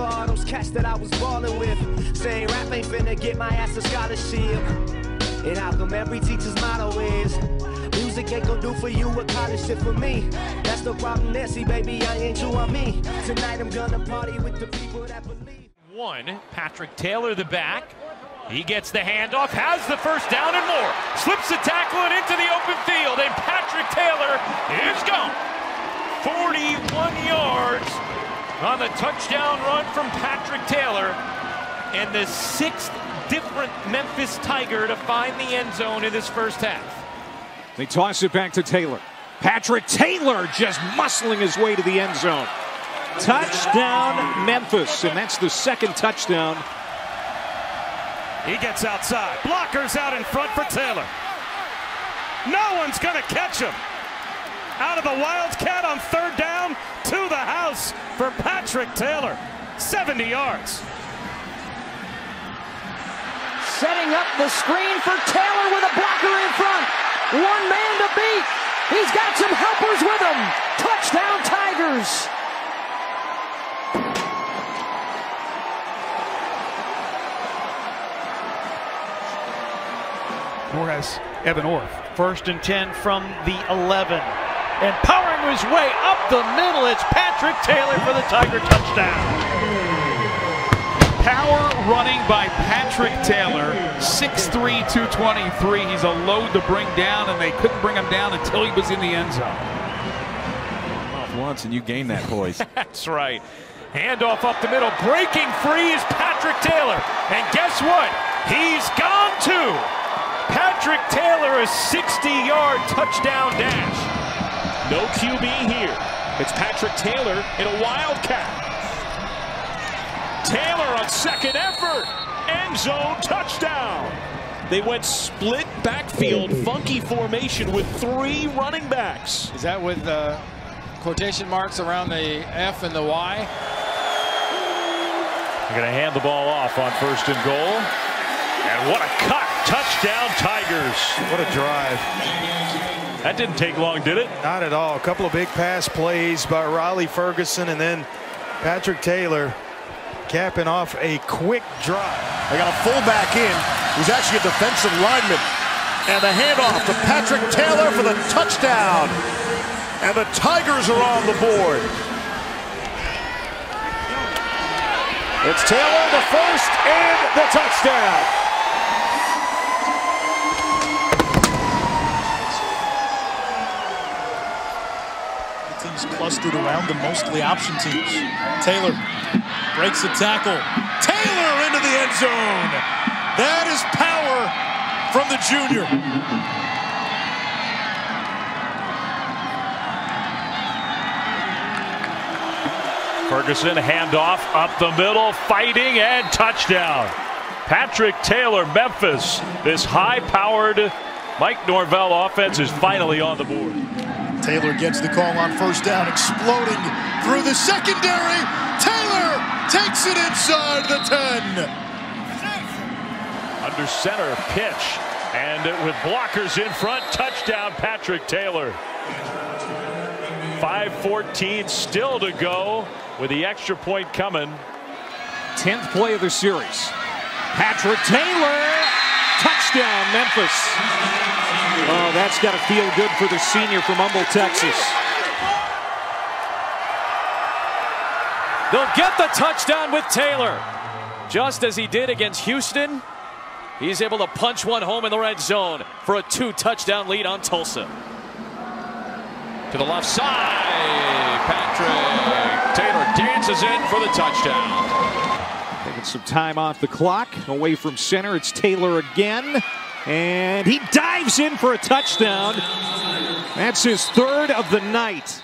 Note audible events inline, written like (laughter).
for all those cats that I was ballin' with. Saying rap ain't finna get my ass a scholarship. And how come every teacher's motto is Music ain't gonna do for you what college did for me That's the problem there, baby, I ain't you on me Tonight I'm gonna party with the people that believe One, Patrick Taylor the back. He gets the handoff, has the first down and more. Slips the tackle and into the open field, and Patrick Taylor is gone. 41 yards on the touchdown run from Patrick Taylor. And the sixth different Memphis Tiger to find the end zone in this first half. They toss it back to Taylor. Patrick Taylor just muscling his way to the end zone. Touchdown, Memphis, and that's the second touchdown. He gets outside. Blockers out in front for Taylor. No one's going to catch him. Out of the Wildcat on third down to the house for Patrick Taylor. 70 yards. setting up the screen for Taylor with a blocker in front. One man to beat. He's got some helpers with him. Touchdown Tigers. Whereas Evan Orth, first and 10 from the 11. And powering his way up the middle, it's Patrick Taylor for the Tiger touchdown. Power running by Patrick Taylor, 6'3", 223. He's a load to bring down, and they couldn't bring him down until he was in the end zone. Off once, and you gain that poise. (laughs) That's right. Handoff up the middle. Breaking free is Patrick Taylor. And guess what? He's gone too. Patrick Taylor, a 60-yard touchdown dash. No QB here. It's Patrick Taylor in a wildcat. Taylor on second effort. End zone touchdown. They went split backfield, (laughs) funky formation with three running backs. Is that with uh, quotation marks around the F and the Y? They're going to hand the ball off on first and goal. And what a cut. Touchdown Tigers. What a drive. That didn't take long, did it? Not at all. A couple of big pass plays by Riley Ferguson and then Patrick Taylor capping off a quick drive. They got a fullback in who's actually a defensive lineman. And the handoff to Patrick Taylor for the touchdown. And the Tigers are on the board. It's Taylor the first and the touchdown. Teams clustered around them, mostly option teams. Taylor breaks a tackle. Taylor into the end zone. That is power from the junior. Ferguson handoff up the middle, fighting and touchdown. Patrick Taylor, Memphis. This high-powered Mike Norvell offense is finally on the board. Taylor gets the call on first down, exploding through the secondary. Taylor takes it inside the 10. Under center pitch. And with blockers in front, touchdown Patrick Taylor. 5-14 still to go with the extra point coming. 10th play of the series. Patrick Taylor, touchdown Memphis. Oh, that's got to feel good for the senior from Humble, Texas. They'll get the touchdown with Taylor. Just as he did against Houston, he's able to punch one home in the red zone for a two touchdown lead on Tulsa. To the left side, Patrick Taylor dances in for the touchdown. Taking some time off the clock, away from center. It's Taylor again. And he dives in for a touchdown. That's his third of the night.